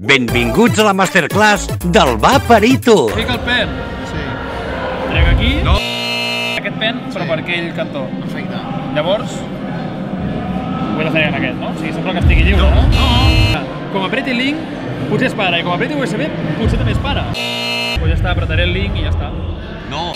Benvinguts a la masterclass del Va Perito. Fica el pen. Sí. Trec aquí. No. Aquest pen, però sí. per aquell cantó. Perfecte. Llavors, ho he de fer en aquest, no? O sigui, sembla que estigui lliure, no? No! no. Com apreti el link, potser es para, i com apreti USB, potser també es para. Pues ja està, apretaré el link i ja està. No!